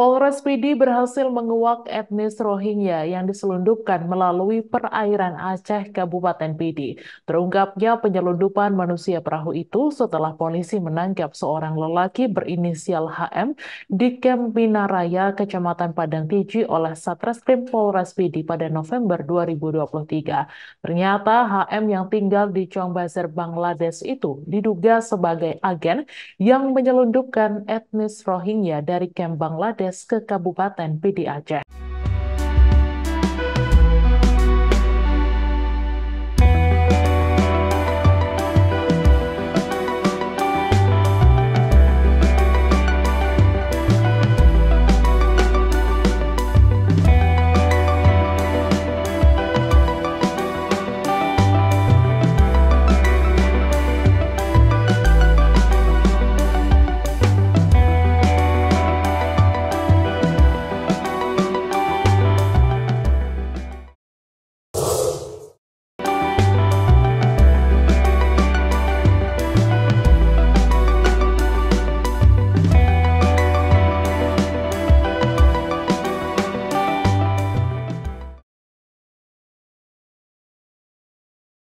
Polres Pidi berhasil menguak etnis Rohingya yang diselundupkan melalui perairan Aceh, Kabupaten Pidi. Terungkapnya penyelundupan manusia perahu itu setelah polisi menangkap seorang lelaki berinisial HM di Kem Minaraya, Kecamatan Padang Tiji oleh Satreskrim Polres Pidi pada November 2023. Ternyata HM yang tinggal di Chong Bazar, Bangladesh itu diduga sebagai agen yang menyelundupkan etnis Rohingya dari Kem Bangladesh ke Kabupaten Pidi Aceh.